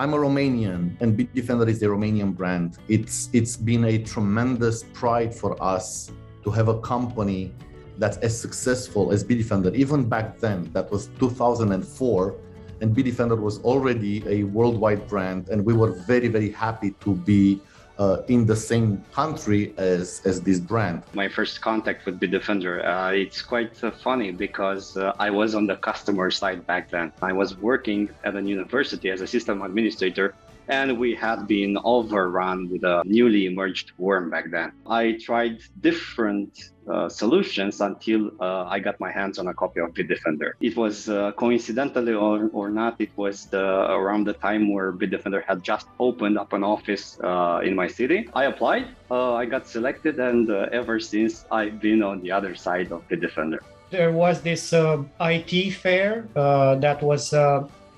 I'm a Romanian, and Bitdefender is the Romanian brand. It's it's been a tremendous pride for us to have a company that's as successful as Bitdefender. Even back then, that was 2004, and Bitdefender was already a worldwide brand, and we were very very happy to be uh, in the same country as, as this brand. My first contact with Bitdefender, uh, it's quite uh, funny because uh, I was on the customer side back then. I was working at a university as a system administrator and we had been overrun with a newly emerged worm back then. I tried different uh, solutions until uh, I got my hands on a copy of Bitdefender. It was uh, coincidentally or, or not, it was the, around the time where Bitdefender had just opened up an office uh, in my city. I applied, uh, I got selected, and uh, ever since I've been on the other side of Bitdefender. There was this IT fair that was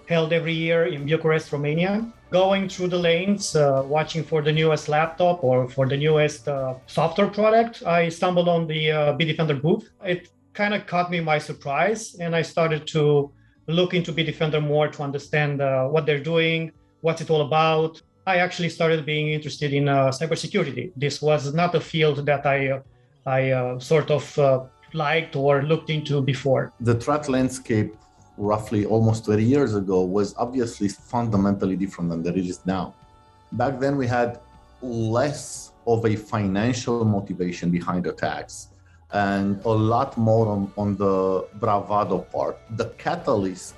held every year in Bucharest, Romania going through the lanes, uh, watching for the newest laptop or for the newest uh, software product, I stumbled on the uh, Bitdefender booth. It kind of caught me by surprise, and I started to look into Bitdefender more to understand uh, what they're doing, what's it all about. I actually started being interested in uh, cybersecurity. This was not a field that I, uh, I sort of liked or looked into before. The threat landscape roughly almost 20 years ago was obviously fundamentally different than it is now. Back then, we had less of a financial motivation behind attacks and a lot more on, on the bravado part. The catalyst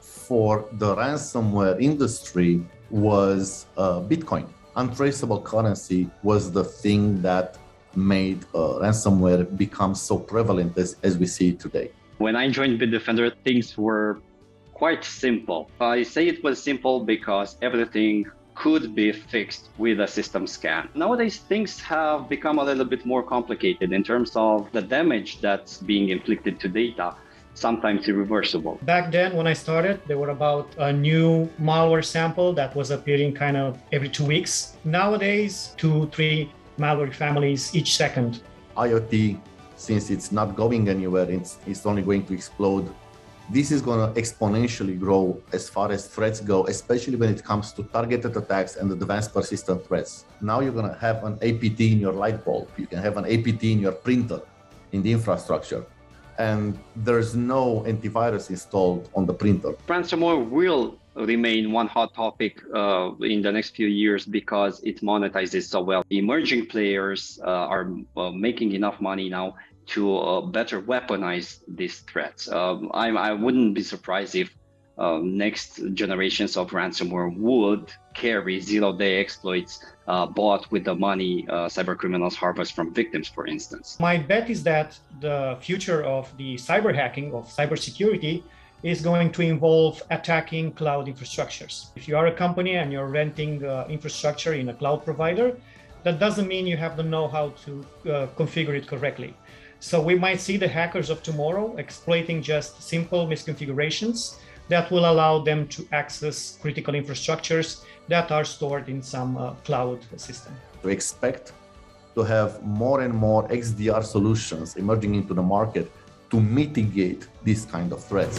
for the ransomware industry was uh, Bitcoin. Untraceable currency was the thing that made uh, ransomware become so prevalent as, as we see it today. When I joined Bitdefender, things were quite simple. I say it was simple because everything could be fixed with a system scan. Nowadays, things have become a little bit more complicated in terms of the damage that's being inflicted to data, sometimes irreversible. Back then, when I started, there were about a new malware sample that was appearing kind of every two weeks. Nowadays, two, three malware families each second. IoT since it's not going anywhere, it's, it's only going to explode. This is going to exponentially grow as far as threats go, especially when it comes to targeted attacks and advanced persistent threats. Now you're going to have an APT in your light bulb, you can have an APT in your printer, in the infrastructure and there's no antivirus installed on the printer. Ransomware will remain one hot topic uh, in the next few years because it monetizes so well. Emerging players uh, are uh, making enough money now to uh, better weaponize these threats. Um, I, I wouldn't be surprised if uh, next generations of ransomware would carry zero-day exploits uh, bought with the money uh, cyber criminals harvest from victims, for instance. My bet is that the future of the cyber hacking, of cybersecurity, is going to involve attacking cloud infrastructures. If you are a company and you're renting uh, infrastructure in a cloud provider, that doesn't mean you have the know-how to uh, configure it correctly. So we might see the hackers of tomorrow exploiting just simple misconfigurations that will allow them to access critical infrastructures that are stored in some uh, cloud system. We expect to have more and more XDR solutions emerging into the market to mitigate these kind of threats.